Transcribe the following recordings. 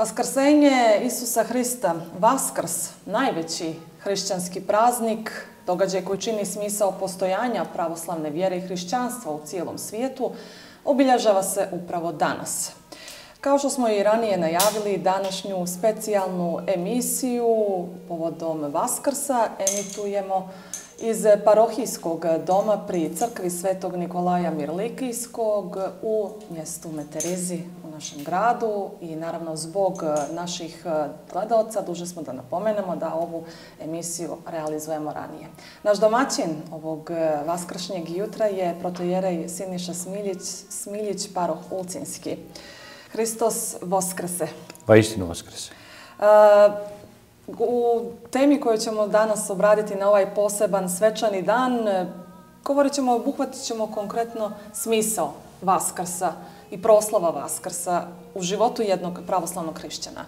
Vaskrsenje Isusa Hrista, Vaskrs, najveći hrišćanski praznik, događaj koji čini smisao postojanja pravoslavne vjere i hrišćanstva u cijelom svijetu, obilježava se upravo danas. Kao što smo i ranije najavili, današnju specijalnu emisiju povodom Vaskrsa emitujemo iz parohijskog doma pri crkvi Svetog Nikolaja Mirlikijskog u mjestu Meterizi u našem gradu i naravno zbog naših gledalca duže smo da napomenemo da ovu emisiju realizujemo ranije. Naš domaćin ovog vaskršnjeg jutra je protojerej Siniša Smiljić, Smiljić paroh Ulcinski. Hristos Voskrese. Pa istinu Voskrese. U temi koju ćemo danas obraditi na ovaj poseban svečani dan, e, govorit ćemo, obuhvatit ćemo konkretno smisao Vaskrsa i proslava Vaskrsa u životu jednog pravoslavnog hrišćana.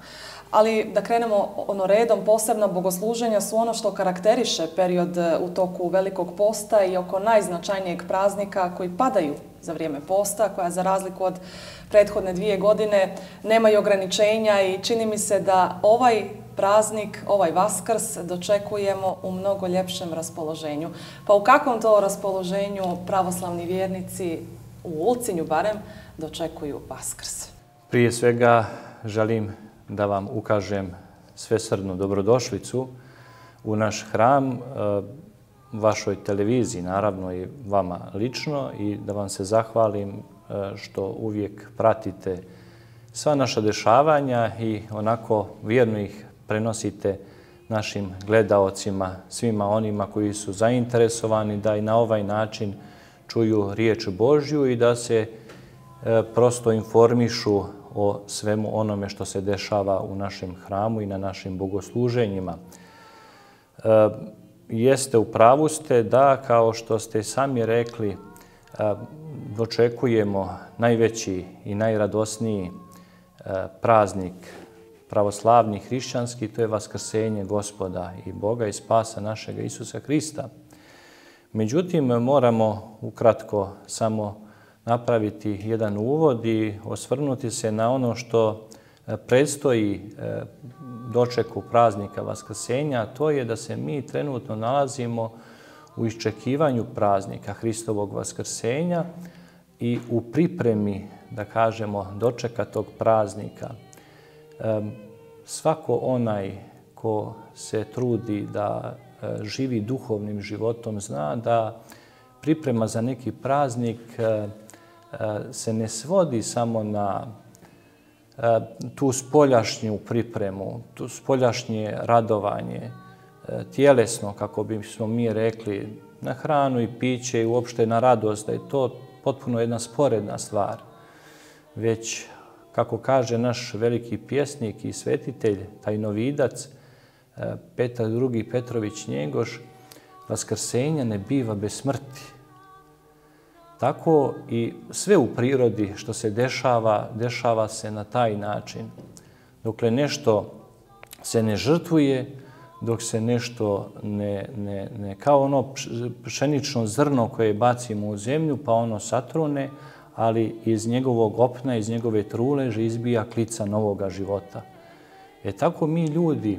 Ali da krenemo ono redom, posebna bogosluženja su ono što karakteriše period e, u toku velikog posta i oko najznačajnijeg praznika koji padaju za vrijeme posta, koja za razliku od prethodne dvije godine nemaju ograničenja i čini mi se da ovaj praznik, ovaj Vaskrs dočekujemo u mnogo ljepšem raspoloženju. Pa u kakvom to raspoloženju pravoslavni vjernici, u Ulcinju barem, dočekuju Vaskrs? Prije svega želim da vam ukažem svesrdnu dobrodošlicu u naš hram, e, vašoj televiziji, naravno i vama lično i da vam se zahvalim e, što uvijek pratite sva naša dešavanja i onako vjerno ih prenosite našim gledaocima, svima onima koji su zainteresovani da i na ovaj način čuju riječ Božju i da se e, prosto informišu o svemu onome što se dešava u našem hramu i na našim bogosluženjima. E, jeste u pravu ste da, kao što ste sami rekli, e, dočekujemo najveći i najradosniji praznik pravoslavni hrišćanski, to je vaskrsenje gospoda i Boga i spasa našega Isusa Hrista. Međutim, moramo ukratko samo napraviti jedan uvod i osvrnuti se na ono što e, predstoji e, dočeku praznika Vaskrsenja, to je da se mi trenutno nalazimo u iščekivanju praznika Hristovog Vaskrsenja i u pripremi, da kažemo, dočeka tog praznika svako onaj ko se trudi da e, živi duhovnim životom zna da priprema za neki praznik e, e, se ne svodi samo na tu spoljašnju pripremu, tu spoljašnje radovanje, tjelesno, kako bismo mi rekli, na hranu i piće i uopšte na radost, da je to potpuno jedna sporedna stvar. Već kako kaže naš veliki pjesnik i svetitelj, taj novidac, e, Petar II. Petrović Njegoš, vaskrsenja ne biva bez smrti. Tako i sve u prirodi što se dešava, dešava se na taj način. Dokle nešto se ne žrtvuje, dok se nešto ne, ne, ne kao ono pšenično zrno koje bacimo u zemlju, pa ono satrune, ali iz njegovog opna, iz njegove truleže izbija klica novoga života. E tako mi ljudi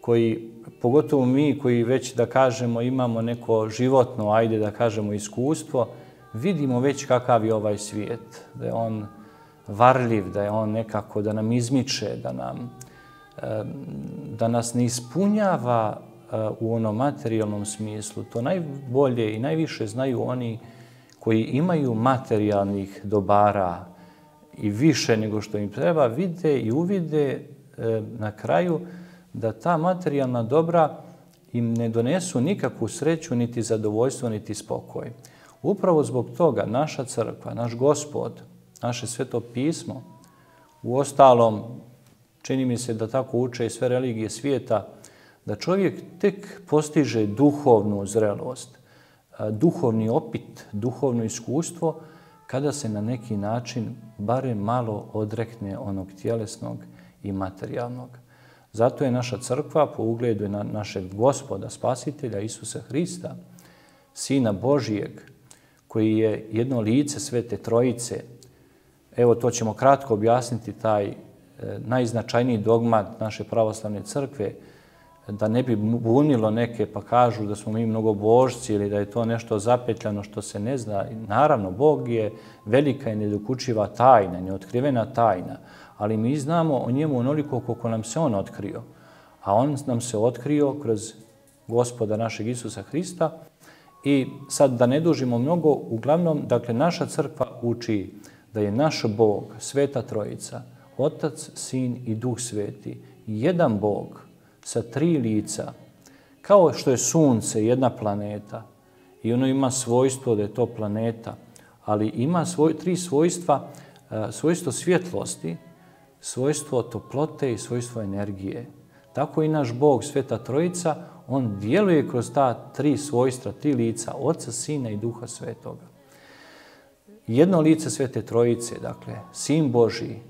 koji, pogotovo mi koji već da kažemo imamo neko životno, ajde da kažemo iskustvo, vidimo već kakav je ovaj svijet, da je on varljiv, da je on nekako da nam izmiče, da nam da nas ne ispunjava u onom materijalnom smislu. To najbolje i najviše znaju oni koji imaju materijalnih dobara i više nego što im treba, vide i uvide e, na kraju da ta materijalna dobra im ne donesu nikakvu sreću, niti zadovoljstvo, niti spokoj. Upravo zbog toga naša crkva, naš gospod, naše sveto pismo, u ostalom, čini mi se da tako uče i sve religije svijeta, da čovjek tek postiže duhovnu zrelost, duhovni opit, duhovno iskustvo, kada se na neki način bare malo odrekne onog tjelesnog i materijalnog. Zato je naša crkva po ugledu na našeg gospoda, spasitelja Isusa Hrista, Sina Božijeg, koji je jedno lice Svete Trojice. Evo, to ćemo kratko objasniti taj najznačajniji dogmat naše pravoslavne crkve, da ne bi bunilo neke pa kažu da smo mi mnogo božci ili da je to nešto zapetljano što se ne zna. Naravno, Bog je velika i nedokučiva tajna, neotkrivena tajna, ali mi znamo o njemu onoliko koliko nam se on otkrio. A on nam se otkrio kroz gospoda našeg Isusa Hrista. I sad da ne dužimo mnogo, uglavnom, dakle, naša crkva uči da je naš Bog, Sveta Trojica, Otac, Sin i Duh Sveti, jedan Bog sa tri lica, kao što je Sunce jedna planeta i ono ima svojstvo da je to planeta, ali ima svoj, tri svojstva, e, svojstvo svjetlosti, svojstvo toplote i svojstvo energije. Tako i naš Bog, Sveta Trojica, on djeluje kroz ta tri svojstva, tri lica, Oca, Sina i Duha Svetoga. Jedno lice Svete Trojice, dakle, Sin Božiji,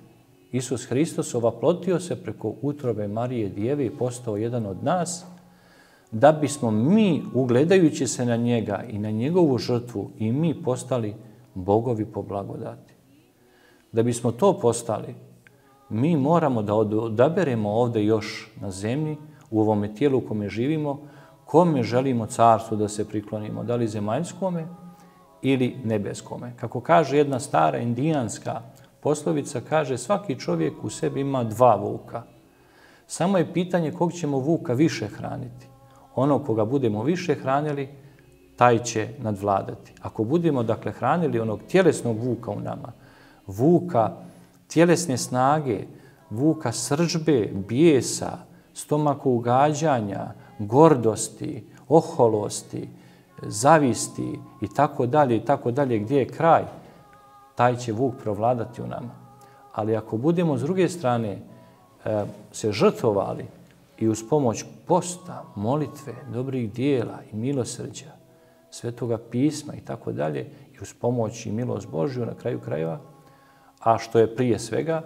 Isus Hristos ovaplotio se preko utrobe Marije Djeve i postao jedan od nas, da bismo mi, ugledajući se na njega i na njegovu žrtvu, i mi postali bogovi po blagodati. Da bismo to postali, mi moramo da odaberemo ovdje još na zemlji, u ovome tijelu u kome živimo, kome želimo carstvo da se priklonimo, da li zemaljskome ili nebeskome. Kako kaže jedna stara indijanska poslovica, kaže svaki čovjek u sebi ima dva vuka. Samo je pitanje kog ćemo vuka više hraniti. Ono koga budemo više hranili, taj će nadvladati. Ako budemo dakle hranili onog tjelesnog vuka u nama, vuka tjelesne snage, vuka sržbe, bijesa, stomaku ugađanja, gordosti, oholosti, zavisti i tako dalje i tako dalje, gdje je kraj, taj će vuk provladati u nama. Ali ako budemo s druge strane e, se žrtvovali i uz pomoć posta, molitve, dobrih dijela i milosrđa, svetoga pisma i tako dalje, i uz pomoć i milost Božju na kraju krajeva, a što je prije svega,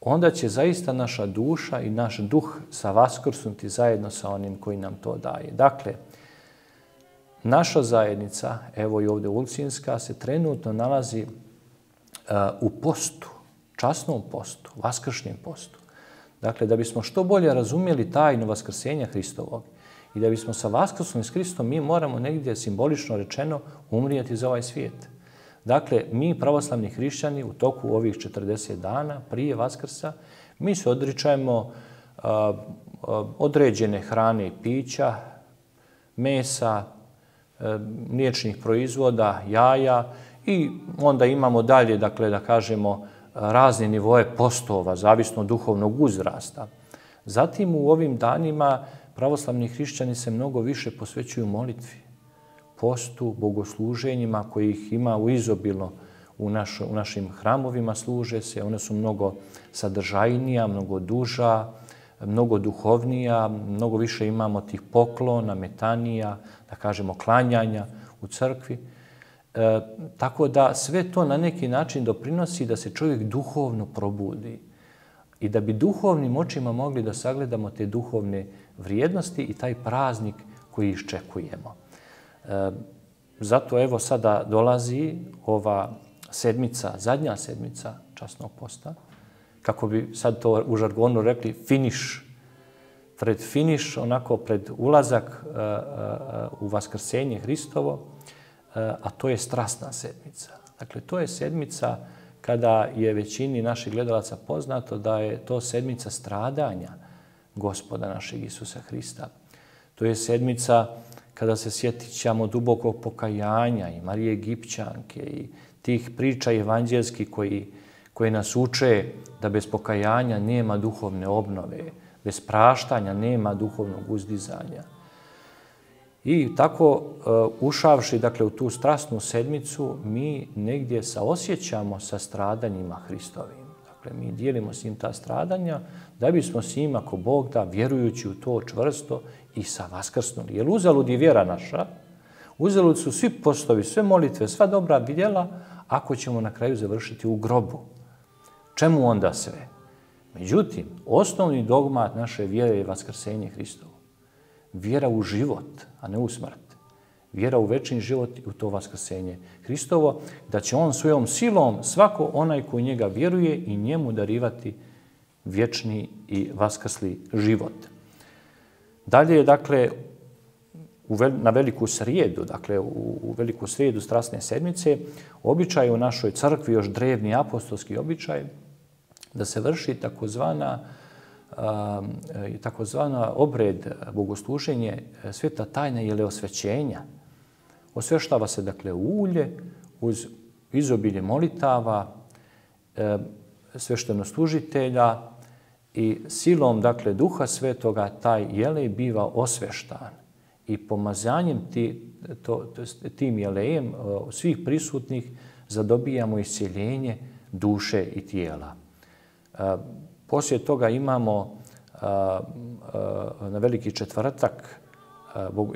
onda će zaista naša duša i naš duh savaskrsnuti zajedno sa onim koji nam to daje. Dakle, naša zajednica, evo i ovdje Ulcinska, se trenutno nalazi u postu, časnom postu, vaskršnjem postu. Dakle, da bismo što bolje razumjeli tajnu vaskrsenja Hristovog i da bismo sa vaskrsnom s Hristom, mi moramo negdje simbolično rečeno umrijeti za ovaj svijet. Dakle, mi pravoslavni hrišćani u toku ovih 40 dana prije Vaskrsa, mi se odričajemo određene hrane i pića, mesa, a, mliječnih proizvoda, jaja i onda imamo dalje, dakle, da kažemo, razne nivoje postova, zavisno od duhovnog uzrasta. Zatim u ovim danima pravoslavni hrišćani se mnogo više posvećuju molitvi postu, bogosluženjima kojih ima u izobilno u, naš, u našim hramovima služe se. One su mnogo sadržajnija, mnogo duža, mnogo duhovnija, mnogo više imamo tih poklona, metanija, da kažemo klanjanja u crkvi. E, tako da sve to na neki način doprinosi da se čovjek duhovno probudi i da bi duhovnim očima mogli da sagledamo te duhovne vrijednosti i taj praznik koji iščekujemo. Zato evo sada dolazi ova sedmica, zadnja sedmica časnog posta, kako bi sad to u žargonu rekli, finiš, pred finiš, onako pred ulazak uh, u Vaskrsenje Hristovo, a to je strastna sedmica. Dakle, to je sedmica kada je većini naših gledalaca poznato da je to sedmica stradanja gospoda našeg Isusa Hrista. To je sedmica kada se sjetit ćemo dubokog pokajanja i Marije Egipćanke i tih priča evanđelskih koji, koji nas uče da bez pokajanja nema duhovne obnove, bez praštanja nema duhovnog uzdizanja. I tako uh, ušavši dakle, u tu strastnu sedmicu, mi negdje saosjećamo sa stradanjima Hristovim. Dakle, mi dijelimo s njim ta stradanja da bismo s njim, ako Bog da, vjerujući u to čvrsto i sa vaskrsnuli. Jer uzalud je vjera naša, uzalud su svi postovi, sve molitve, sva dobra vidjela, ako ćemo na kraju završiti u grobu. Čemu onda sve? Međutim, osnovni dogmat naše vjere je vaskrsenje Hristovo. Vjera u život, a ne u smrt. Vjera u večni život i u to vaskrsenje Hristovo, da će on svojom silom svako onaj koji njega vjeruje i njemu darivati vječni i vaskrsli život. Dalje je, dakle, na veliku srijedu, dakle u, veliku srijedu strasne sedmice, običaj u našoj crkvi, još drevni apostolski običaj, da se vrši takozvana takozvana obred bogosluženje sveta tajna ili osvećenja. Osveštava se dakle ulje uz izobilje molitava, e, služitelja i silom dakle duha svetoga taj jelej biva osveštan i pomazanjem ti, to, tim jelejem e, svih prisutnih zadobijamo iscijeljenje duše i tijela. Poslije toga imamo na veliki četvrtak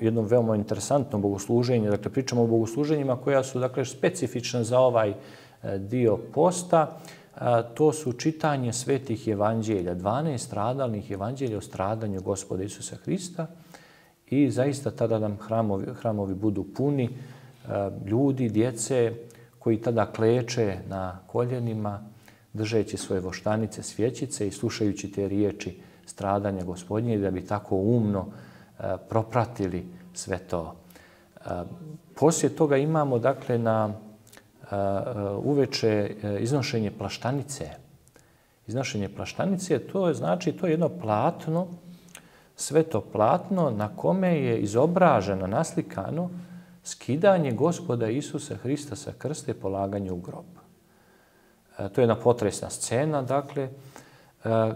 jedno veoma interesantno bogosluženje. Dakle, pričamo o bogosluženjima koja su dakle, specifična za ovaj e, dio posta. To su čitanje svetih evanđelja, 12 stradalnih evanđelja o stradanju gospoda Isusa Hrista i zaista tada nam hramovi budu puni ljudi, djece koji tada kleče na koljenima, držeći svoje voštanice, svjećice i slušajući te riječi stradanja gospodnje da bi tako umno E, propratili sve to. E, poslije toga imamo dakle na e, uveče iznošenje plaštanice. Iznošenje plaštanice, to je znači to je jedno platno, sveto platno na kome je izobraženo, naslikano skidanje gospoda Isusa Hrista sa krste polaganje u grob. To je jedna potresna scena, dakle,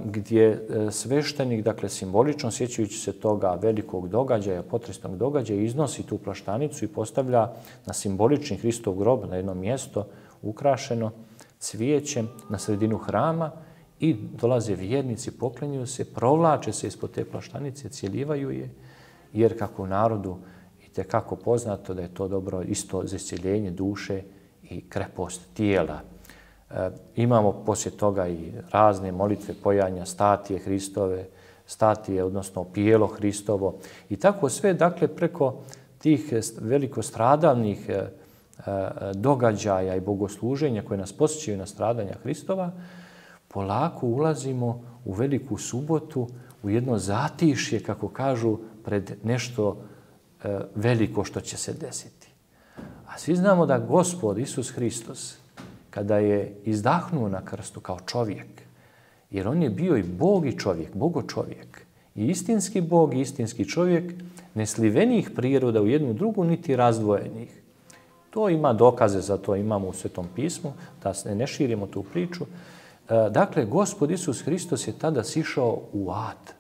gdje e, sveštenik, dakle simbolično sjećajući se toga velikog događaja, potresnog događaja, iznosi tu plaštanicu i postavlja na simbolični Hristov grob na jedno mjesto ukrašeno cvijećem na sredinu hrama i dolaze vjernici, poklenjuju se, provlače se ispod te plaštanice, cijelivaju je, jer kako u narodu i kako poznato da je to dobro isto za iscijeljenje duše i krepost tijela. E, imamo poslije toga i razne molitve pojanja, statije Hristove, statije, odnosno pijelo Hristovo. I tako sve, dakle, preko tih veliko stradalnih e, e, događaja i bogosluženja koje nas posjećaju na stradanja Hristova, polako ulazimo u veliku subotu, u jedno zatišje, kako kažu, pred nešto veliko što će se desiti. A svi znamo da Gospod Isus Hristos kada je izdahnuo na krstu kao čovjek, jer on je bio i Bog i čovjek, Bogo čovjek. I istinski Bog i istinski čovjek, neslivenih priroda u jednu drugu, niti razdvojenih. To ima dokaze za to, imamo u Svetom pismu, da se ne širimo tu priču. E, dakle, Gospod Isus Hristos je tada sišao u ad.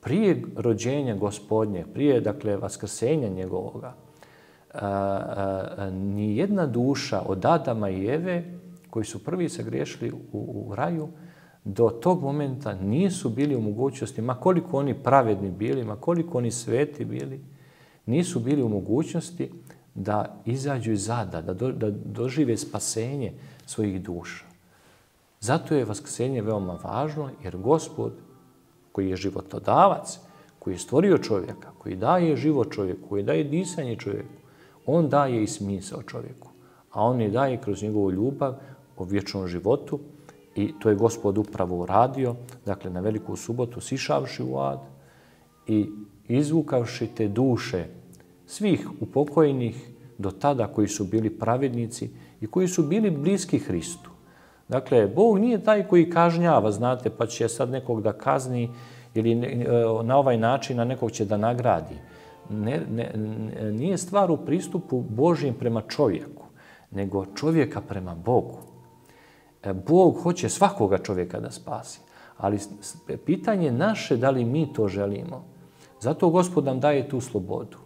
Prije rođenja gospodnje, prije, dakle, vaskrsenja njegovoga, ni jedna duša od Adama i Eve koji su prvi sagriješili u, u raju, do tog momenta nisu bili u mogućnosti, ma koliko oni pravedni bili, ma koliko oni sveti bili, nisu bili u mogućnosti da izađu iz zada, da, da dožive spasenje svojih duša. Zato je vaskrsenje veoma važno, jer gospod, koji je životodavac, koji je stvorio čovjeka, koji daje život čovjeku, koji daje disanje čovjeku, on daje i smisao čovjeku, a on je daje kroz njegovu ljubav o vječnom životu i to je gospod upravo uradio, dakle na veliku subotu sišavši u ad i izvukavši te duše svih upokojenih do tada koji su bili pravednici i koji su bili bliski Hristu. Dakle, Bog nije taj koji kažnjava, znate, pa će sad nekog da kazni ili na ovaj način na nekog će da nagradi nije stvar u pristupu Božjem prema čovjeku, nego čovjeka prema Bogu. E, Bog hoće svakoga čovjeka da spasi, ali pitanje naše da li mi to želimo. Zato Gospod nam daje tu slobodu.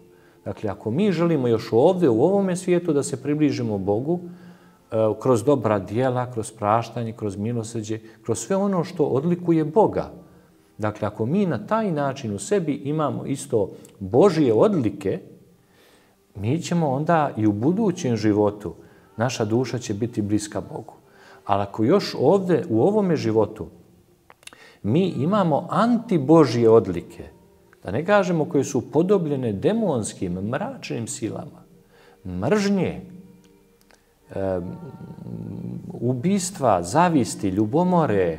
Dakle, ako mi želimo još ovdje u ovome svijetu da se približimo Bogu, e, kroz dobra dijela, kroz praštanje, kroz milosrđe, kroz sve ono što odlikuje Boga, Dakle, ako mi na taj način u sebi imamo isto Božije odlike, mi ćemo onda i u budućem životu, naša duša će biti bliska Bogu. Ali ako još ovdje, u ovome životu, mi imamo antibožije odlike, da ne kažemo koje su podobljene demonskim, mračnim silama, mržnje, ubistva, zavisti, ljubomore,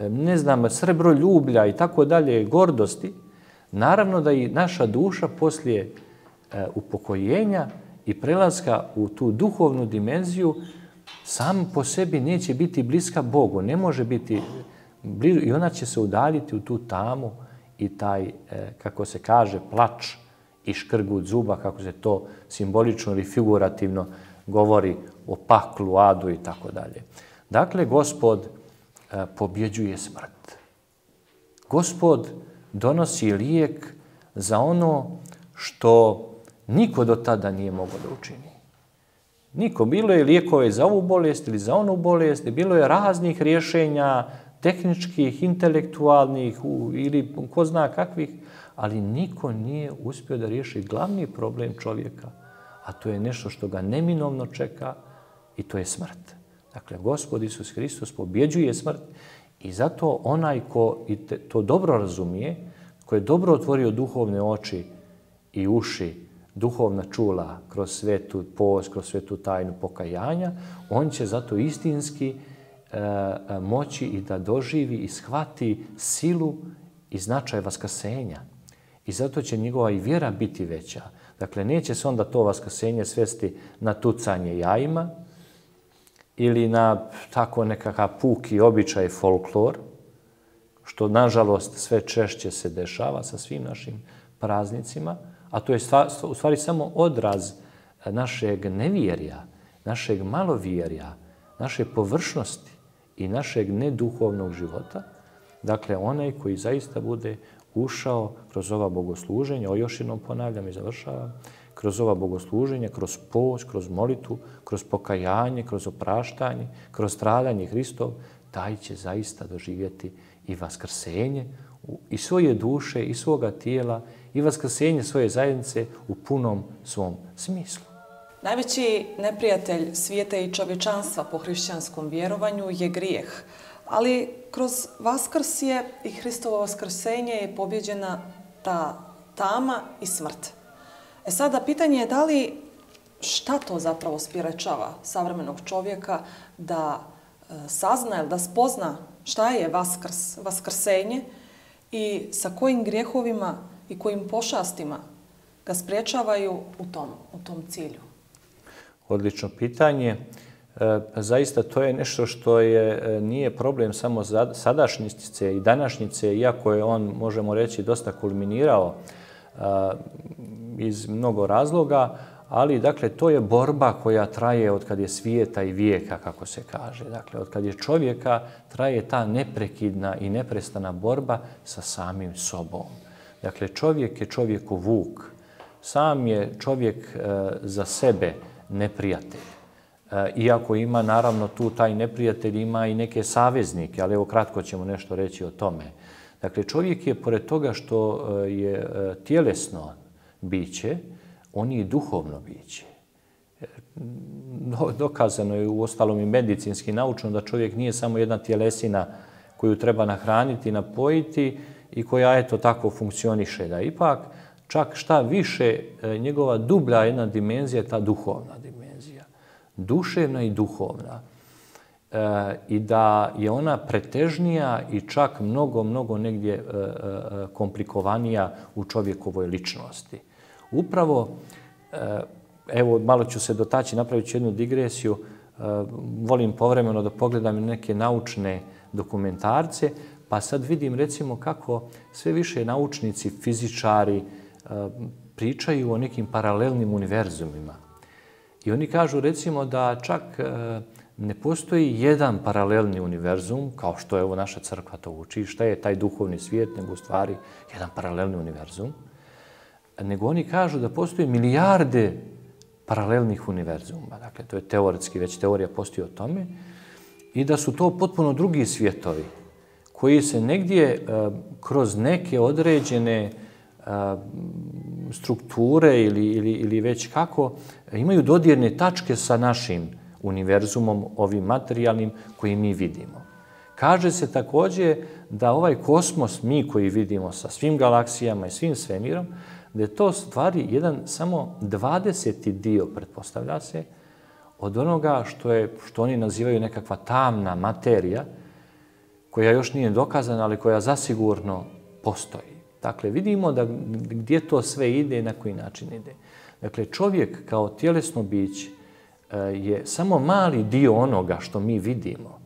ne znam, srebroljublja i tako dalje, gordosti, naravno da i naša duša poslije e, upokojenja i prelaska u tu duhovnu dimenziju sam po sebi neće biti bliska Bogu, ne može biti i ona će se udaljiti u tu tamu i taj, e, kako se kaže, plač i škrgut zuba, kako se to simbolično ili figurativno govori o paklu, adu i tako dalje. Dakle, gospod e, pobjeđuje smrt. Gospod donosi lijek za ono što niko do tada nije mogao da učini. Niko. Bilo je lijekove za ovu bolest ili za onu bolest, bilo je raznih rješenja, tehničkih, intelektualnih ili ko zna kakvih, ali niko nije uspio da riješi glavni problem čovjeka, a to je nešto što ga neminovno čeka i to je smrt. Dakle, Gospod Isus Hristos pobjeđuje smrt i zato onaj ko to dobro razumije, ko je dobro otvorio duhovne oči i uši, duhovna čula kroz svetu post, kroz svetu tajnu pokajanja, on će zato istinski e, e, moći i da doživi i shvati silu i značaj vaskrsenja. I zato će njegova i vjera biti veća. Dakle, neće se onda to vaskrsenje svesti na tucanje jajima ili na tako nekakav puki običaj folklor, što nažalost sve češće se dešava sa svim našim praznicima, a to je u stvari samo odraz našeg nevjerja, našeg malovjerja, naše površnosti i našeg neduhovnog života. Dakle, onaj koji zaista bude ušao kroz ova bogosluženja, o još jednom ponavljam i završavam, kroz ova bogosluženja, kroz post, kroz molitu, kroz pokajanje, kroz opraštanje, kroz stradanje Hristov, taj će zaista doživjeti i vaskrsenje i svoje duše i svoga tijela i vaskrsenje svoje zajednice u punom svom smislu. Najveći neprijatelj svijeta i čovječanstva po hrišćanskom vjerovanju je grijeh, ali kroz Vaskrs je i Hristovo vaskrsenje je pobjeđena ta tama i smrt. E sada pitanje je da li šta to zapravo spirečava savremenog čovjeka da e, sazna ili da spozna šta je vaskrs, vaskrsenje i sa kojim grijehovima i kojim pošastima ga spriječavaju u tom, u tom cilju? Odlično pitanje. E, zaista to je nešto što je, e, nije problem samo sadašnjice i današnjice, iako je on, možemo reći, dosta kulminirao e, iz mnogo razloga, ali dakle to je borba koja traje od kad je svijeta i vijeka, kako se kaže. Dakle, od kad je čovjeka traje ta neprekidna i neprestana borba sa samim sobom. Dakle, čovjek je čovjeku vuk. Sam je čovjek za sebe neprijatelj. E, iako ima, naravno, tu taj neprijatelj ima i neke saveznike, ali evo kratko ćemo nešto reći o tome. Dakle, čovjek je, pored toga što e, je e, tjelesno biće, on je i duhovno biće. Dokazano je u ostalom i medicinski naučno da čovjek nije samo jedna tjelesina koju treba nahraniti, napojiti i koja eto tako funkcioniše. Da ipak čak šta više njegova dublja jedna dimenzija je ta duhovna duševna i duhovna e, i da je ona pretežnija i čak mnogo, mnogo negdje e, e, komplikovanija u čovjekovoj ličnosti. Upravo, evo malo ću se dotaći, napravit ću jednu digresiju, volim povremeno da pogledam neke naučne dokumentarce, pa sad vidim recimo kako sve više naučnici, fizičari pričaju o nekim paralelnim univerzumima. I oni kažu recimo da čak ne postoji jedan paralelni univerzum, kao što je ovo naša crkva to uči, šta je taj duhovni svijet, nego u stvari jedan paralelni univerzum, nego oni kažu da postoji milijarde paralelnih univerzuma. Dakle, to je teoretski, već teorija postoji o tome, i da su to potpuno drugi svijetovi, koji se negdje e, kroz neke određene strukture ili, ili, ili već kako, imaju dodirne tačke sa našim univerzumom, ovim materijalnim koji mi vidimo. Kaže se također da ovaj kosmos, mi koji vidimo sa svim galaksijama i svim svemirom, da je to stvari jedan samo 20. dio, pretpostavlja se, od onoga što, je, što oni nazivaju nekakva tamna materija, koja još nije dokazana, ali koja zasigurno postoji. Dakle, vidimo da gdje to sve ide i na koji način ide. Dakle, čovjek kao tjelesno biće e, je samo mali dio onoga što mi vidimo,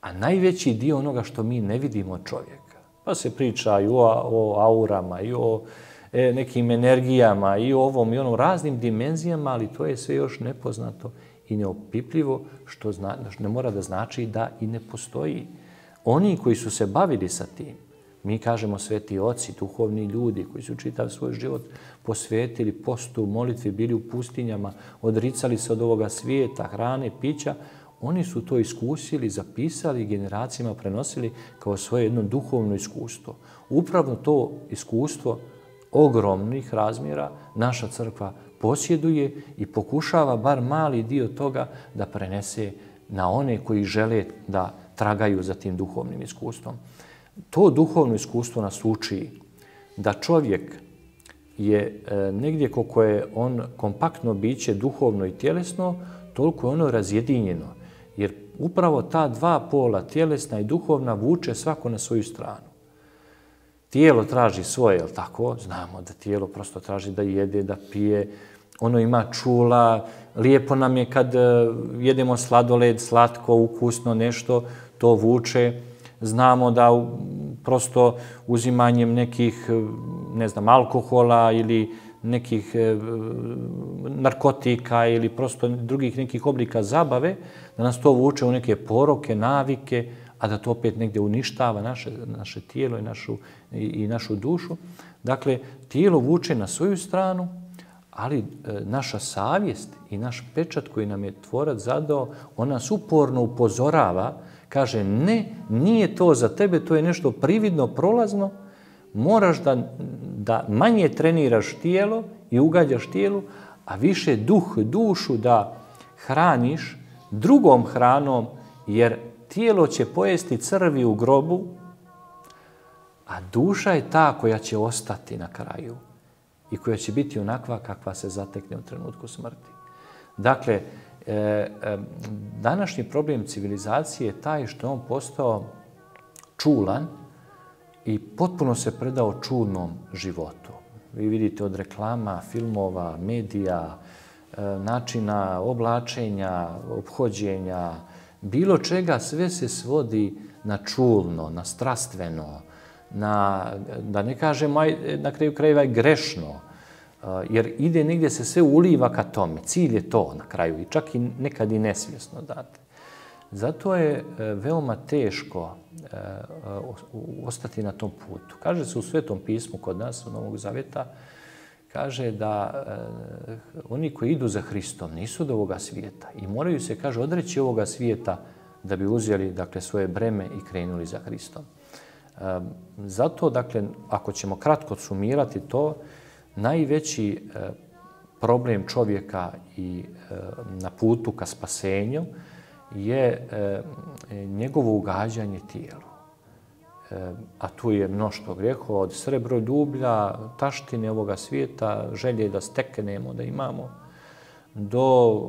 a najveći dio onoga što mi ne vidimo čovjeka. Pa se priča i o aurama, i o e, nekim energijama, i ovom i onom raznim dimenzijama, ali to je sve još nepoznato i neopipljivo, što zna, ne mora da znači da i ne postoji. Oni koji su se bavili sa tim, mi kažemo sveti oci, duhovni ljudi koji su čitav svoj život posvetili postu, molitvi, bili u pustinjama, odricali se od ovoga svijeta, hrane, pića, oni su to iskusili, zapisali generacijama prenosili kao svoje jedno duhovno iskustvo. Upravo to iskustvo ogromnih razmjera naša crkva posjeduje i pokušava bar mali dio toga da prenese na one koji žele da tragaju za tim duhovnim iskustvom. To duhovno iskustvo nas uči da čovjek je e, negdje koliko je on kompaktno biće duhovno i tjelesno, toliko je ono razjedinjeno. Jer upravo ta dva pola, tjelesna i duhovna, vuče svako na svoju stranu. Tijelo traži svoje, jel tako? Znamo da tijelo prosto traži da jede, da pije, ono ima čula, lijepo nam je kad e, jedemo sladoled, slatko, ukusno nešto, to vuče. Znamo da prosto uzimanjem nekih, e, ne znam, alkohola ili nekih e, narkotika ili prosto drugih nekih oblika zabave, da nas to vuče u neke poroke, navike, a da to opet negdje uništava naše, naše tijelo i našu, i, i našu dušu. Dakle, tijelo vuče na svoju stranu, ali e, naša savjest i naš pečat koji nam je tvorac zadao, on nas uporno upozorava, kaže ne, nije to za tebe, to je nešto prividno, prolazno, moraš da, da manje treniraš tijelo i ugađaš tijelu, a više duh, dušu da hraniš drugom hranom, jer tijelo će pojesti crvi u grobu, a duša je ta koja će ostati na kraju i koja će biti onakva kakva se zatekne u trenutku smrti. Dakle, e, e, današnji problem civilizacije je taj što on postao čulan i potpuno se predao čudnom životu. Vi vidite od reklama, filmova, medija, e, načina oblačenja, obhođenja, bilo čega, sve se svodi na čulno, na strastveno, na, da ne kažem, na kraju krajeva je grešno, uh, jer ide negdje se sve uliva ka tome. Cilj je to na kraju i čak i nekad i nesvjesno date. Zato je uh, veoma teško uh, ostati na tom putu. Kaže se u Svetom pismu kod nas, u Novog Zaveta, kaže da oni koji idu za Hristom nisu do ovoga svijeta i moraju se, kaže, odreći ovoga svijeta da bi uzeli dakle, svoje breme i krenuli za Hristom. Zato, dakle, ako ćemo kratko sumirati to, najveći e, problem čovjeka i e, na putu ka spasenju je njegovo ugađanje tijelu. A tu je mnoštvo grehova od srebroljublja, taštine ovoga svijeta, želje da steknemo, da imamo, do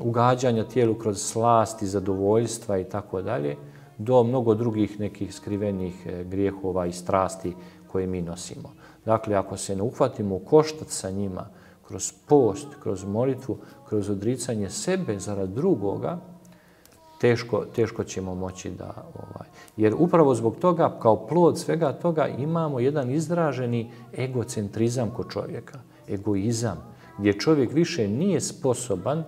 ugađanja tijelu kroz slast zadovoljstva i tako dalje do mnogo drugih nekih skrivenih e, grijehova i strasti koje mi nosimo. Dakle, ako se ne uhvatimo u koštac sa njima kroz post, kroz molitvu, kroz odricanje sebe zarad drugoga, teško, teško ćemo moći da... Ovaj, jer upravo zbog toga, kao plod svega toga, imamo jedan izraženi egocentrizam kod čovjeka, egoizam, gdje čovjek više nije sposoban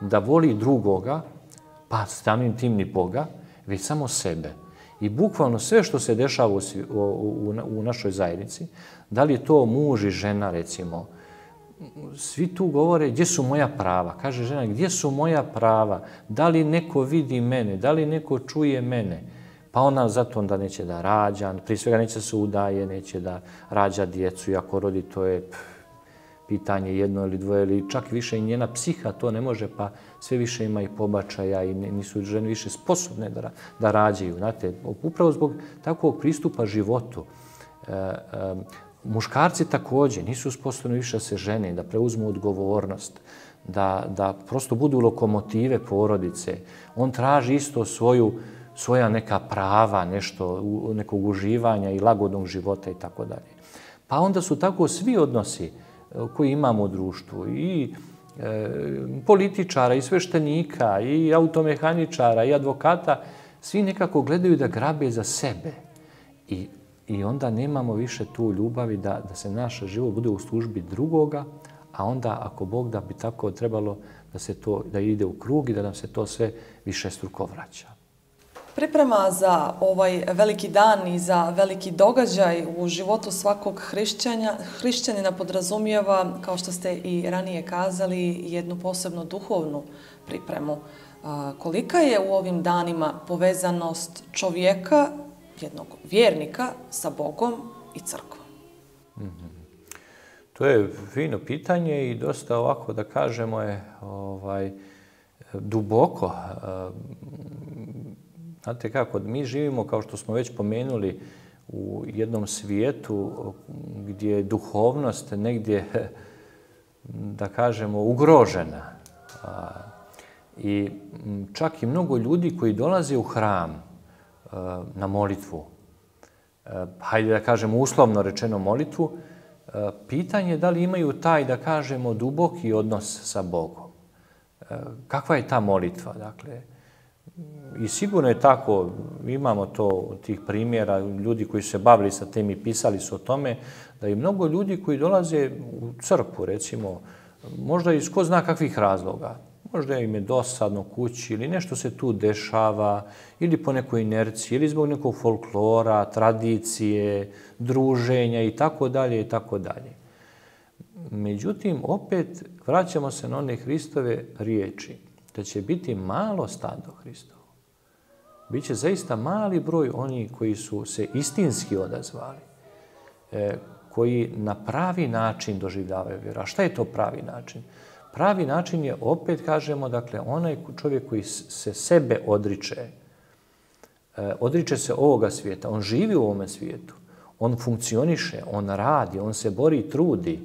da voli drugoga, pa samim tim ni Boga, već samo sebe. I bukvalno sve što se dešava u, u, u našoj zajednici, da li je to muž i žena, recimo, svi tu govore gdje su moja prava. Kaže žena, gdje su moja prava? Da li neko vidi mene? Da li neko čuje mene? Pa ona zato onda neće da rađa, prije svega neće se udaje, neće da rađa djecu, i ako rodi to je pitanje jedno ili dvoje ili čak više i njena psiha to ne može, pa sve više ima i pobačaja i nisu žene više sposobne da, da rađaju. Znate, upravo zbog takvog pristupa životu. Muškarci također nisu sposobni više se žene, da preuzmu odgovornost, da, da prosto budu lokomotive porodice. On traži isto svoju svoja neka prava, nešto, nekog uživanja i lagodnog života i tako dalje. Pa onda su tako svi odnosi e, koji imamo u društvu i e, političara i sveštenika i automehaničara i advokata, svi nekako gledaju da grabe za sebe. I, i onda nemamo više tu ljubavi da, da se naš život bude u službi drugoga, a onda ako Bog da bi tako trebalo da se to da ide u krug i da nam se to sve više struko vraća. Priprema za ovaj veliki dan i za veliki događaj u životu svakog hrišćanina podrazumijeva, kao što ste i ranije kazali, jednu posebnu duhovnu pripremu. Kolika je u ovim danima povezanost čovjeka, jednog vjernika, sa Bogom i crkvom? To je fino pitanje i dosta ovako da kažemo je ovaj, duboko. Znate kako, mi živimo, kao što smo već pomenuli, u jednom svijetu gdje je duhovnost negdje, da kažemo, ugrožena. I čak i mnogo ljudi koji dolaze u hram na molitvu, hajde da kažemo uslovno rečeno molitvu, pitanje je da li imaju taj, da kažemo, duboki odnos sa Bogom. Kakva je ta molitva? Dakle, i sigurno je tako, imamo to tih primjera, ljudi koji su se bavili sa tem i pisali su o tome, da i mnogo ljudi koji dolaze u crkvu, recimo, možda iz ko zna kakvih razloga, možda im je dosadno kući ili nešto se tu dešava, ili po nekoj inerciji, ili zbog nekog folklora, tradicije, druženja i tako dalje i tako dalje. Međutim, opet vraćamo se na one Hristove riječi, da će biti malo stado Hristovo. Biće zaista mali broj oni koji su se istinski odazvali, e, koji na pravi način doživljavaju vjeru. A šta je to pravi način? Pravi način je, opet kažemo, dakle, onaj čovjek koji se sebe odriče, e, odriče se ovoga svijeta, on živi u ovome svijetu, on funkcioniše, on radi, on se bori i trudi,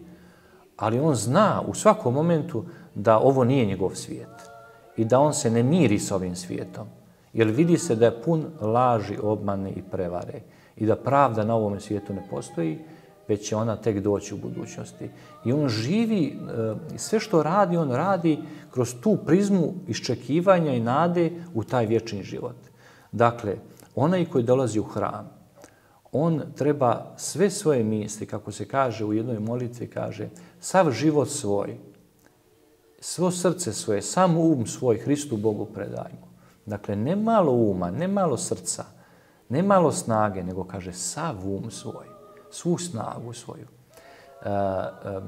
ali on zna u svakom momentu da ovo nije njegov svijet i da on se ne miri s ovim svijetom. Jer vidi se da je pun laži, obmane i prevare i da pravda na ovom svijetu ne postoji, već će ona tek doći u budućnosti. I on živi, e, sve što radi, on radi kroz tu prizmu iščekivanja i nade u taj vječni život. Dakle, onaj koji dolazi u hram, on treba sve svoje misli, kako se kaže u jednoj molitvi, kaže, sav život svoj, svo srce svoje, sam um svoj Hristu Bogu predajmo. Dakle, ne malo uma, ne malo srca, ne malo snage, nego kaže sav um svoj, svu snagu svoju. E, e,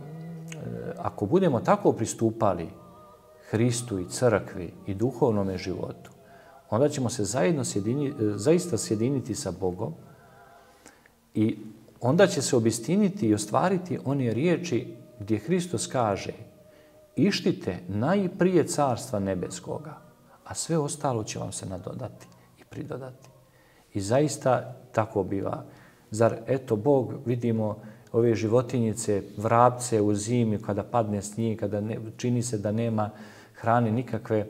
ako budemo tako pristupali Hristu i crkvi i duhovnome životu, onda ćemo se zajedno sjedini, zaista sjediniti sa Bogom i onda će se obistiniti i ostvariti one riječi gdje Hristos kaže ištite najprije carstva nebeskoga, a sve ostalo će vam se nadodati i pridodati. I zaista tako biva. Zar eto Bog, vidimo ove životinjice, vrabce u zimi kada padne snijeg, kada ne, čini se da nema hrane nikakve,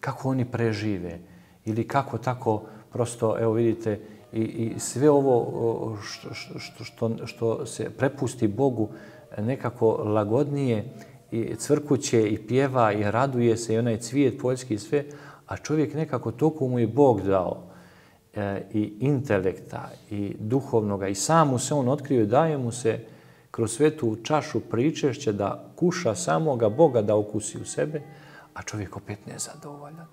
kako oni prežive? Ili kako tako prosto, evo vidite, i, i sve ovo što, što, što, što se prepusti Bogu nekako lagodnije i cvrkuće i pjeva i raduje se i onaj cvijet poljski i sve, a čovjek nekako toliko mu je Bog dao i intelekta i duhovnoga i sam mu se on otkrio i daje mu se kroz svetu čašu pričešće da kuša samoga Boga da okusi u sebe, a čovjek opet nezadovoljan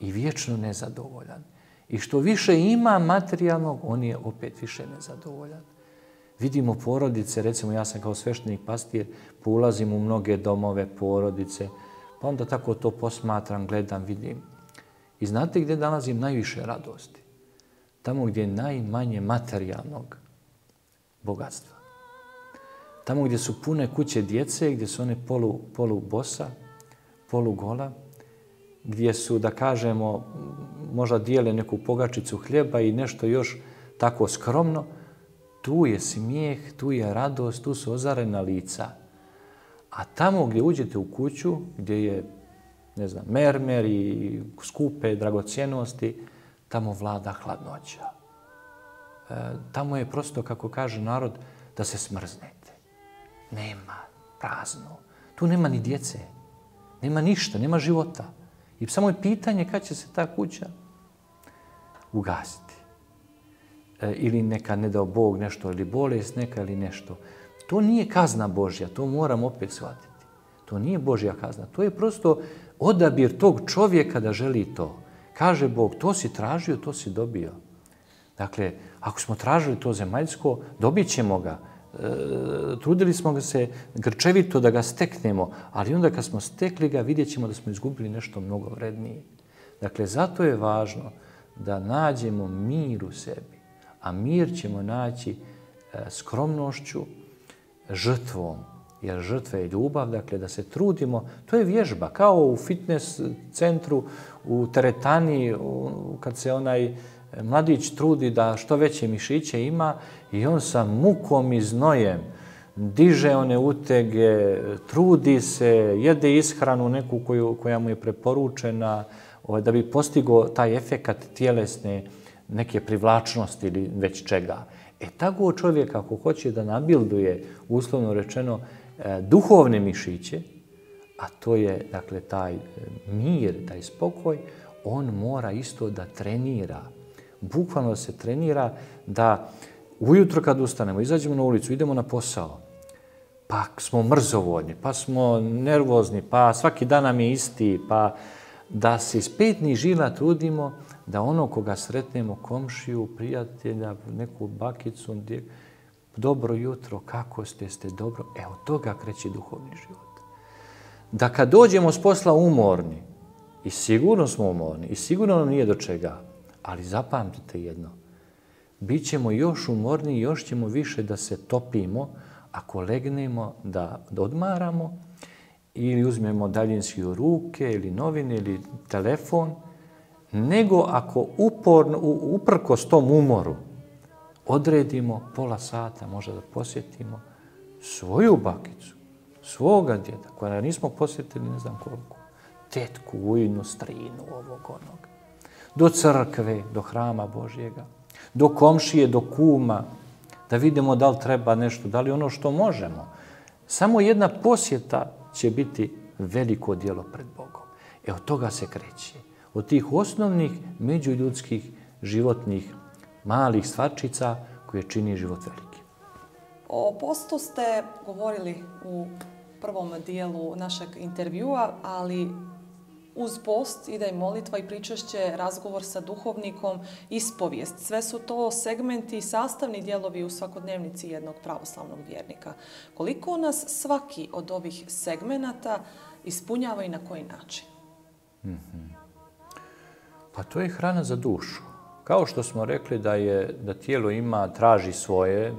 i vječno nezadovoljan. I što više ima materijalnog, on je opet više nezadovoljan. Vidimo porodice, recimo ja sam kao sveštenik pastir, ulazim u mnoge domove, porodice, pa onda tako to posmatram, gledam, vidim. I znate gdje nalazim najviše radosti? Tamo gdje je najmanje materijalnog bogatstva. Tamo gdje su pune kuće djece, gdje su one polu, polu bosa, polu gola, gdje su, da kažemo, možda dijele neku pogačicu hljeba i nešto još tako skromno, tu je smijeh, tu je radost, tu su ozarena lica. A tamo gdje uđete u kuću, gdje je ne znam, mermer i skupe dragocjenosti, tamo vlada hladnoća. E, tamo je prosto, kako kaže narod, da se smrznete. Nema, prazno. Tu nema ni djece, nema ništa, nema života. I samo je pitanje kad će se ta kuća ugasiti. E, ili neka, ne dao Bog, nešto, ili bolest neka, ili nešto. To nije kazna Božja, to moram opet shvatiti. To nije Božja kazna, to je prosto odabir tog čovjeka da želi to. Kaže Bog, to si tražio, to si dobio. Dakle, ako smo tražili to zemaljsko, dobit ćemo ga. E, trudili smo ga se grčevito da ga steknemo, ali onda kad smo stekli ga, vidjet ćemo da smo izgubili nešto mnogo vrednije. Dakle, zato je važno da nađemo mir u sebi, a mir ćemo naći e, skromnošću, žrtvom, jer žrtva je ljubav, dakle da se trudimo, to je vježba, kao u fitness centru, u teretani, kad se onaj mladić trudi da što veće mišiće ima i on sa mukom i znojem diže one utege, trudi se, jede ishranu neku koju, koja mu je preporučena ovaj, da bi postigo taj efekat tjelesne neke privlačnosti ili već čega. E tako čovjek ako hoće da nabilduje, uslovno rečeno, e, duhovne mišiće, a to je dakle taj mir, taj spokoj, on mora isto da trenira bukvalno se trenira da ujutro kad ustanemo, izađemo na ulicu, idemo na posao, pa smo mrzovodni, pa smo nervozni, pa svaki dan nam je isti, pa da se iz petnih žila trudimo da ono koga sretnemo, komšiju, prijatelja, neku bakicu, dobro jutro, kako ste, ste dobro, evo toga kreće duhovni život. Da kad dođemo s posla umorni, i sigurno smo umorni, i sigurno nam nije do čega, ali zapamtite jedno. Bićemo još umorniji, još ćemo više da se topimo ako legnemo da odmaramo ili uzmemo daljinski u ruke ili novine ili telefon, nego ako uporno, uprko s tom umoru odredimo pola sata, možda da posjetimo svoju bakicu, svoga djeda, koja nismo posjetili ne znam koliko, tetku, ujnu, strinu, ovog, onog do crkve, do hrama Božjega, do komšije, do kuma, da vidimo da li treba nešto, da li ono što možemo. Samo jedna posjeta će biti veliko djelo pred Bogom. E od toga se kreće. Od tih osnovnih međuljudskih životnih malih stvarčica koje čini život veliki. O postu ste govorili u prvom dijelu našeg intervjua, ali uz post ide i molitva i pričešće, razgovor sa duhovnikom, ispovijest. Sve su to segmenti i sastavni dijelovi u svakodnevnici jednog pravoslavnog vjernika. Koliko nas svaki od ovih segmenata ispunjava i na koji način? Mhm. Pa to je hrana za dušu. Kao što smo rekli da, je, da tijelo ima, traži svoje,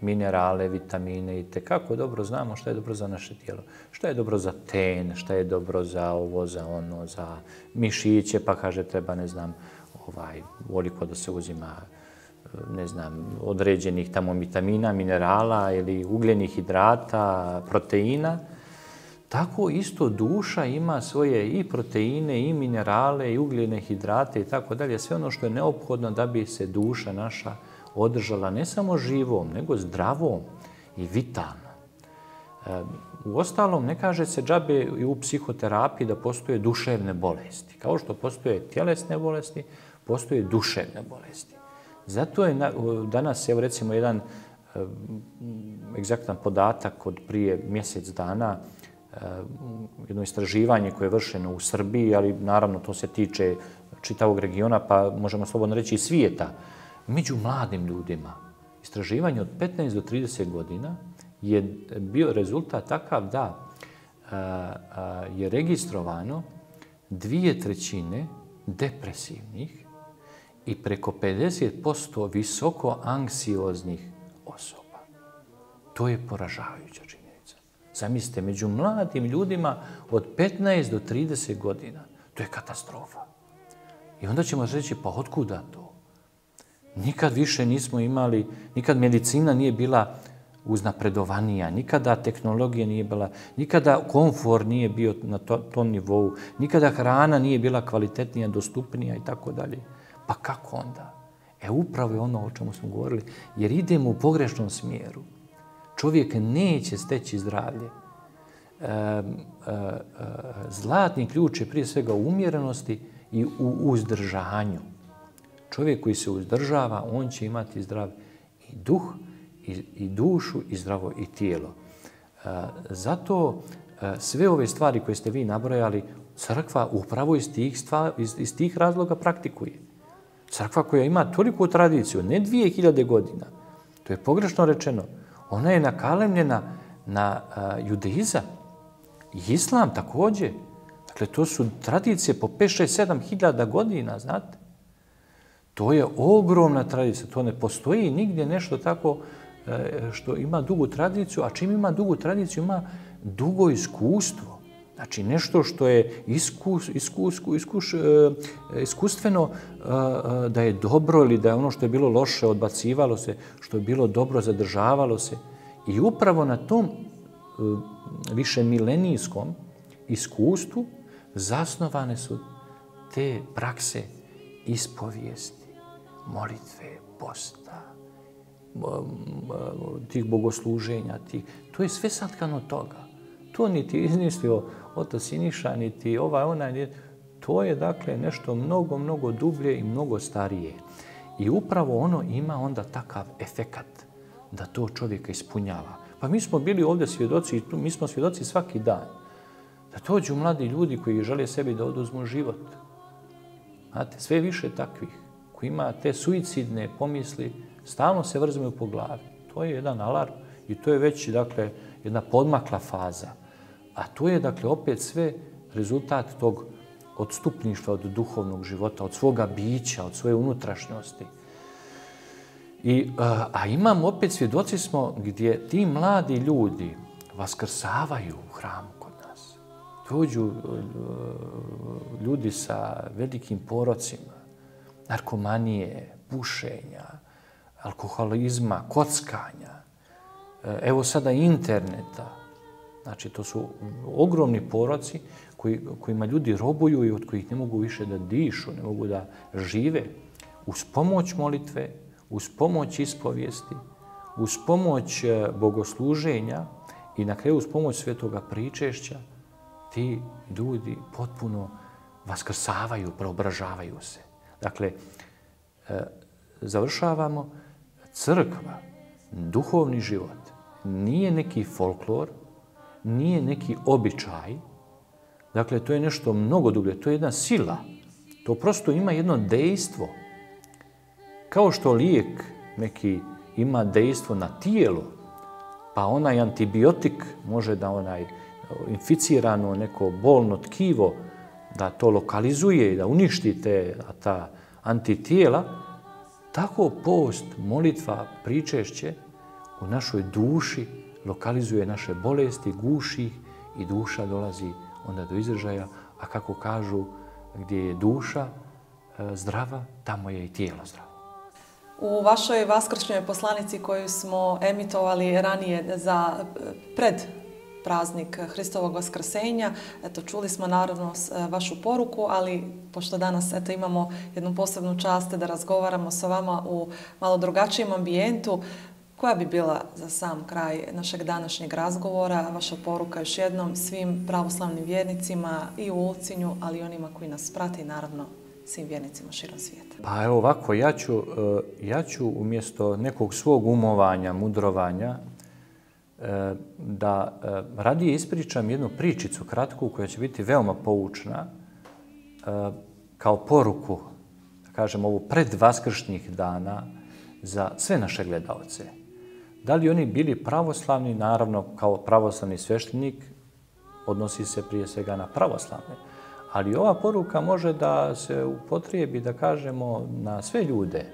minerale, vitamine i tekako dobro znamo šta je dobro za naše tijelo. Šta je dobro za ten, šta je dobro za ovo, za ono, za mišiće, pa kaže treba, ne znam, ovaj, voliko da se uzima ne znam, određenih tamo vitamina, minerala ili ugljenih hidrata, proteina. Tako isto duša ima svoje i proteine, i minerale, i ugljene hidrate i tako dalje. Sve ono što je neophodno da bi se duša naša održala ne samo živom, nego zdravom i vitalnom. E, u ostalom, ne kaže se džabe i u psihoterapiji da postoje duševne bolesti. Kao što postoje tjelesne bolesti, postoje duševne bolesti. Zato je danas, evo recimo, jedan e, egzaktan podatak od prije mjesec dana, e, jedno istraživanje koje je vršeno u Srbiji, ali naravno to se tiče čitavog regiona, pa možemo slobodno reći i svijeta među mladim ljudima. Istraživanje od 15 do 30 godina je bio rezultat takav da je registrovano dvije trećine depresivnih i preko 50% visoko anksioznih osoba. To je poražavajuća činjenica. Zamislite, među mladim ljudima od 15 do 30 godina, to je katastrofa. I onda ćemo reći, pa otkuda to? Nikad više nismo imali, nikad medicina nije bila uznapredovanija, nikada tehnologija nije bila, nikada komfor nije bio na tom nivou, nikada hrana nije bila kvalitetnija, dostupnija i tako dalje. Pa kako onda? E upravo je ono o čemu smo govorili, jer idemo u pogrešnom smjeru. Čovjek neće steći zdravlje. E, e, zlatni ključ je prije svega u umjerenosti i u uzdržanju. Čovjek koji se uzdržava, on će imati zdrav i duh, i, i dušu, i zdravo i tijelo. E, zato e, sve ove stvari koje ste vi nabrojali, crkva upravo iz tih, stvari, iz, iz tih razloga praktikuje. Crkva koja ima toliku tradiciju, ne 2000 godina, to je pogrešno rečeno, ona je nakalemljena na uh, judeizam. Islam također. Dakle, to su tradicije po 5, 6, 7 hiljada godina, znate. To je ogromna tradicija. To ne postoji nigdje nešto tako e, što ima dugu tradiciju, a čim ima dugu tradiciju, ima dugo iskustvo. Znači nešto što je e, iskustveno e, da je dobro ili da je ono što je bilo loše odbacivalo se, što je bilo dobro zadržavalo se. I upravo na tom više milenijskom iskustvu zasnovane su te prakse ispovijesti, molitve, posta, tih bogosluženja. Tih. To je sve satkano toga. To niti izmislio otac Siniša, niti ovaj onaj. To je dakle nešto mnogo, mnogo dublje i mnogo starije. I upravo ono ima onda takav efekat da to čovjeka ispunjava. Pa mi smo bili ovdje svjedoci, mi smo svjedoci svaki dan da dođu mladi ljudi koji žele sebi da oduzmu život. Znate, sve više takvih koji ima te suicidne pomisli, stalno se vrzmeju po glavi. To je jedan alarm i to je već, dakle, jedna podmakla faza. A to je, dakle, opet sve rezultat tog odstupništva od duhovnog života, od svoga bića, od svoje unutrašnjosti. A imamo opet, svjedoci smo, gdje ti mladi ljudi vaskrsavaju u hramu dođu e, ljudi sa velikim porocima, narkomanije, pušenja, alkoholizma, kockanja, e, evo sada interneta. Znači, to su ogromni poroci koji, kojima ljudi robuju i od kojih ne mogu više da dišu, ne mogu da žive. Uz pomoć molitve, uz pomoć ispovijesti, uz pomoć e, bogosluženja i na kraju uz pomoć svetoga pričešća, ti ljudi potpuno vaskrsavaju, preobražavaju se. Dakle, e, završavamo, crkva, duhovni život, nije neki folklor, nije neki običaj, dakle, to je nešto mnogo dublje, to je jedna sila, to prosto ima jedno dejstvo. Kao što lijek neki ima dejstvo na tijelo, pa onaj antibiotik može da onaj inficirano neko bolno tkivo, da to lokalizuje i da uništi te, ta antitijela, tako post, molitva, pričešće u našoj duši lokalizuje naše bolesti, guši ih i duša dolazi onda do izražaja, a kako kažu, gdje je duša e, zdrava, tamo je i tijelo zdravo. U vašoj vaskršnjoj poslanici koju smo emitovali ranije za e, pred praznik Hristovog Vaskrsenja. Eto, čuli smo naravno e, vašu poruku, ali pošto danas eto, imamo jednu posebnu čast da razgovaramo sa vama u malo drugačijem ambijentu, koja bi bila za sam kraj našeg današnjeg razgovora, vaša poruka još jednom svim pravoslavnim vjernicima i u Ulcinju, ali i onima koji nas prati, naravno svim vjernicima širom svijeta? Pa evo ovako, ja ću, e, ja ću umjesto nekog svog umovanja, mudrovanja, da e, radije ispričam jednu pričicu kratku koja će biti veoma poučna e, kao poruku, da kažem, ovo pred vaskršnjih dana za sve naše gledalce. Da li oni bili pravoslavni, naravno kao pravoslavni sveštenik, odnosi se prije svega na pravoslavne, ali ova poruka može da se upotrijebi, da kažemo, na sve ljude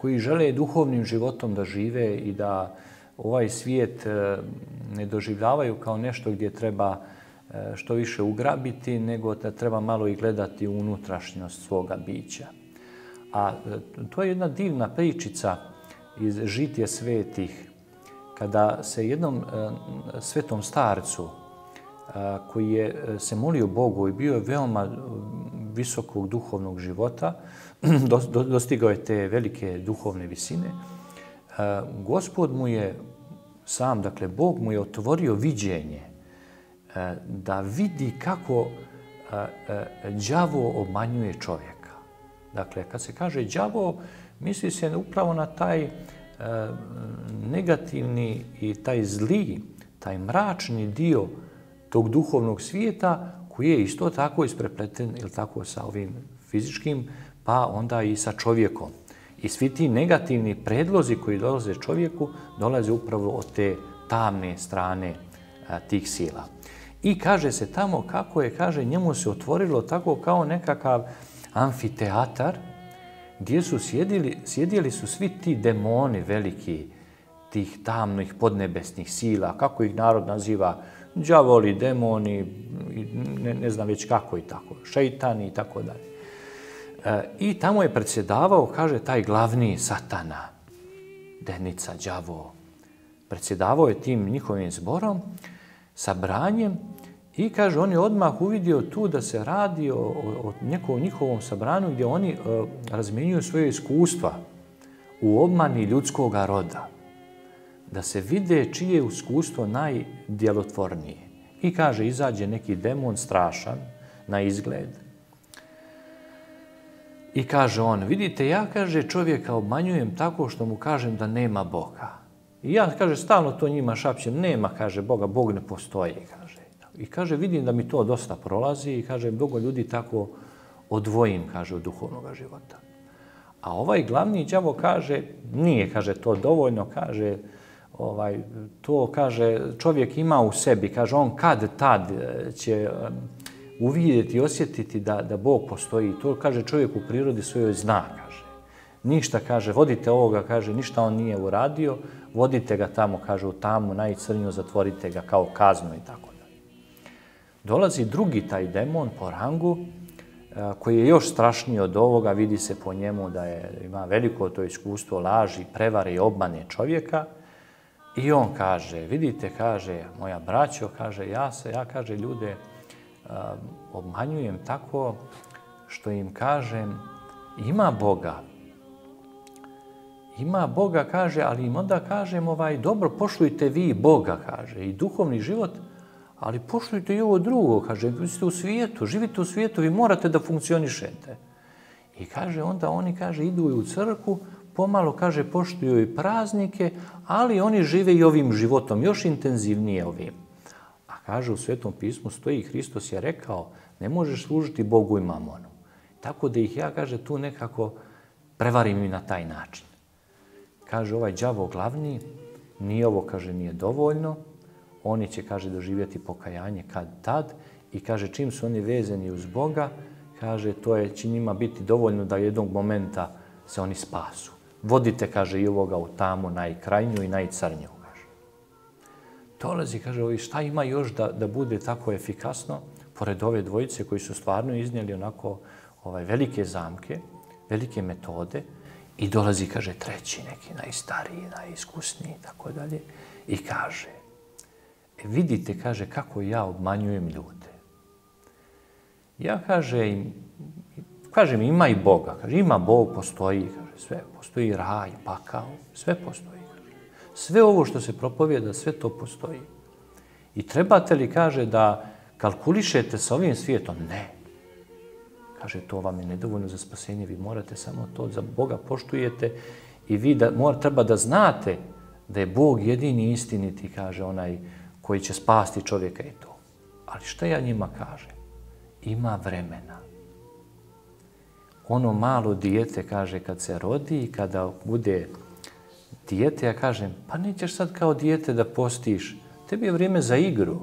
koji žele duhovnim životom da žive i da ovaj svijet e, ne doživljavaju kao nešto gdje treba e, što više ugrabiti, nego da treba malo i gledati unutrašnjost svoga bića. A e, to je jedna divna pričica iz žitje svetih, kada se jednom svetom starcu, koji je se molio Bogu i bio je veoma visokog duhovnog života, dostigao je te velike duhovne visine. Gospod mu je sam, dakle, Bog mu je otvorio viđenje da vidi kako đavo obmanjuje čovjeka. Dakle, kad se kaže đavo, misli se upravo na taj negativni i taj zli, taj mračni dio tog duhovnog svijeta koji je isto tako isprepleten ili tako sa ovim fizičkim, pa onda i sa čovjekom. I svi ti negativni predlozi koji dolaze čovjeku dolaze upravo od te tamne strane tih sila. I kaže se tamo kako je, kaže, njemu se otvorilo tako kao nekakav amfiteatar gdje su sjedili, sjedili su svi ti demoni veliki, tih tamnih podnebesnih sila, kako ih narod naziva, đavoli, demoni, ne, ne znam već kako i tako, šeitani i tako dalje. E, I tamo je predsjedavao, kaže, taj glavni satana, denica, đavo. Predsjedavao je tim njihovim zborom, sabranjem i kaže, on je odmah uvidio tu da se radi o, o nekom njihovom sabranu gdje oni uh, razmjenjuju svoje iskustva u obmani ljudskog roda. Da se vide čije je iskustvo najdjelotvornije. I kaže, izađe neki demon strašan na izgled. I kaže on, vidite, ja, kaže, čovjeka obmanjujem tako što mu kažem da nema Boga. I ja, kaže, stalno to njima šapćem, nema, kaže, Boga, Bog ne postoji, kaže. I kaže, vidim da mi to dosta prolazi i kaže, mnogo ljudi tako odvojim, kaže, od duhovnog života. A ovaj glavni đavo kaže, nije, kaže, to dovoljno, kaže, ovaj, to, kaže, čovjek ima u sebi, kaže, on kad tad će uvidjeti i osjetiti da, da Bog postoji. To, kaže, čovjek u prirodi svojoj zna, kaže. Ništa, kaže, vodite ovoga, kaže, ništa on nije uradio, vodite ga tamo, kaže, u tamu, najcrnju, zatvorite ga kao kaznu i tako dolazi drugi taj demon po rangu, e, koji je još strašniji od ovoga, vidi se po njemu da je, ima veliko to iskustvo laži, prevare i obmane čovjeka. I on kaže, vidite, kaže, moja braćo, kaže, ja se, ja, kaže, ljude obmanjujem tako što im kažem, ima Boga. Ima Boga, kaže, ali im onda kažem, ovaj, dobro, pošlujte vi Boga, kaže, i duhovni život, ali poštujte i ovo drugo, kaže, vi ste u svijetu, živite u svijetu, vi morate da funkcionišete. I kaže, onda oni, kaže, idu u crku, pomalo, kaže, poštuju i praznike, ali oni žive i ovim životom, još intenzivnije ovim. Kaže, u Svetom pismu stoji, Hristos je rekao, ne možeš služiti Bogu i mamonu. Tako da ih ja, kaže, tu nekako prevarim i na taj način. Kaže, ovaj đavo glavni, nije ovo, kaže, nije dovoljno, oni će, kaže, doživjeti pokajanje kad tad i kaže, čim su oni vezani uz Boga, kaže, to je, će njima biti dovoljno da jednog momenta se oni spasu. Vodite, kaže, i ovoga u tamu najkrajnju i najcrnju. Dolazi, kaže, šta ima još da, da bude tako efikasno, pored ove dvojice koji su stvarno iznijeli onako ovaj, velike zamke, velike metode, i dolazi, kaže, treći neki, najstariji, najiskusniji, tako dalje, i kaže, E vidite, kaže, kako ja obmanjujem ljude. Ja kaže im, kažem, ima i Boga. Kaže, ima Bog, postoji, kaže, sve. Postoji raj, pakao, sve postoji. Sve ovo što se propovjeda, sve to postoji. I trebate li, kaže, da kalkulišete sa ovim svijetom? Ne. Kaže, to vam je nedovoljno za spasenje, vi morate samo to, za Boga poštujete i vi da, treba da znate da je Bog jedini istiniti, kaže onaj, koji će spasti čovjeka i to. Ali što ja njima kažem? Ima vremena. Ono malo dijete, kaže, kad se rodi i kada bude dijete, ja kažem, pa nećeš sad kao dijete da postiš. Tebi je vrijeme za igru.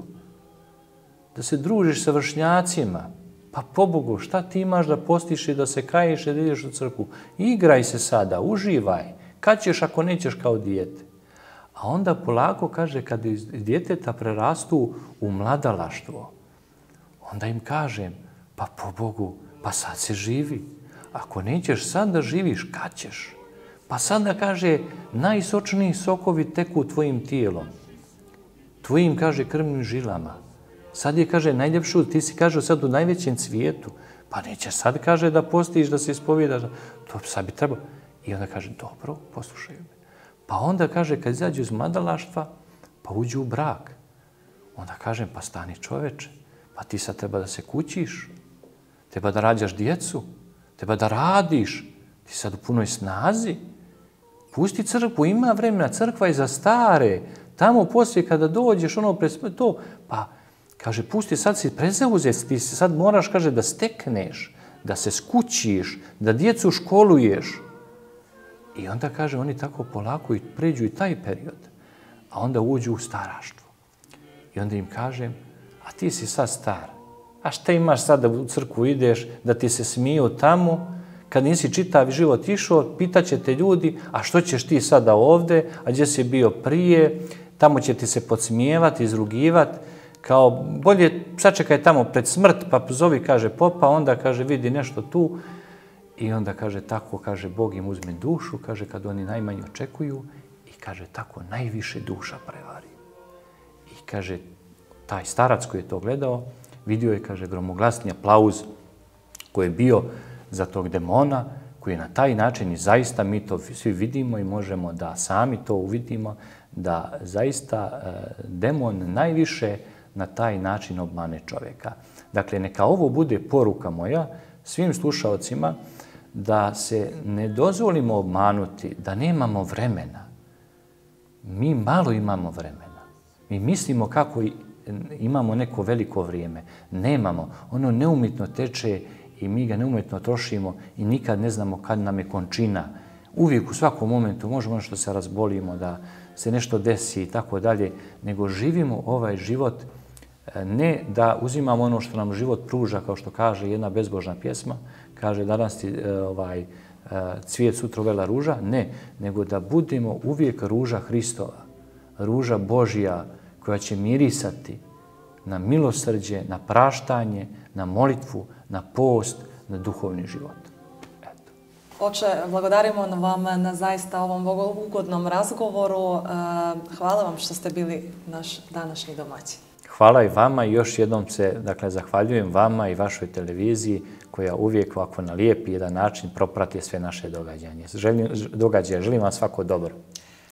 Da se družiš sa vršnjacima. Pa po Bogu, šta ti imaš da postiš i da se kaješ i da ideš u crku? Igraj se sada, uživaj. Kad ćeš ako nećeš kao dijete? A onda polako kaže, kad djeteta prerastu u mladalaštvo, onda im kažem, pa po Bogu, pa sad se živi. Ako nećeš sad da živiš, kad ćeš? Pa sad da kaže, najsočniji sokovi teku tvojim tijelom. Tvojim, kaže, krvnim žilama. Sad je, kaže, najljepšu, ti si, kaže, sad u najvećem cvijetu. Pa neće sad, kaže, da postiš, da se ispovjedaš. To sad bi trebalo. I onda kaže, dobro, poslušaju me. Pa onda kaže, kad izađu iz madalaštva, pa uđu u brak. Onda kažem, pa stani čoveče, pa ti sad treba da se kućiš, treba da rađaš djecu, treba da radiš, ti sad u punoj snazi. Pusti crkvu, ima vremena, crkva je za stare. Tamo poslije kada dođeš, ono to, pa kaže, pusti, sad si prezauzet, ti se sad moraš, kaže, da stekneš, da se skućiš, da djecu školuješ. I onda kaže, oni tako polako i pređu i taj period, a onda uđu u staraštvo. I onda im kažem, a ti si sad star, a šta imaš sad da u crkvu ideš, da ti se smiju tamo, kad nisi čitav život išao, pitaće te ljudi, a što ćeš ti sada ovde, a gdje si bio prije, tamo će ti se podsmijevati, izrugivati, kao bolje sačekaj tamo pred smrt, pa zovi, kaže popa, onda kaže vidi nešto tu, i onda kaže tako, kaže Bog im uzme dušu, kaže kad oni najmanje očekuju i kaže tako najviše duša prevari. I kaže taj starac koji je to gledao, vidio je, kaže, gromoglasni aplauz koji je bio za tog demona, koji na taj način i zaista mi to svi vidimo i možemo da sami to uvidimo, da zaista e, demon najviše na taj način obmane čovjeka. Dakle, neka ovo bude poruka moja svim slušalcima da se ne dozvolimo obmanuti, da nemamo vremena. Mi malo imamo vremena. Mi mislimo kako imamo neko veliko vrijeme. Nemamo. Ono neumitno teče i mi ga neumitno trošimo i nikad ne znamo kad nam je končina. Uvijek u svakom momentu možemo nešto se razbolimo, da se nešto desi i tako dalje, nego živimo ovaj život e, ne da uzimamo ono što nam život pruža, kao što kaže jedna bezbožna pjesma, kaže danas ti e, ovaj, e, cvijet sutra vela ruža, ne, nego da budemo uvijek ruža Hristova, ruža Božija koja će mirisati na milosrđe, na praštanje, na molitvu, na post, na duhovni život. Eto. Oče, blagodarimo vam na zaista ovom ugodnom razgovoru. E, hvala vam što ste bili naš današnji domaćin. Hvala i vama i još jednom se dakle, zahvaljujem vama i vašoj televiziji koja uvijek ovako na lijepi jedan način proprati sve naše događanje. Želim, događaje. Želim vam svako dobro.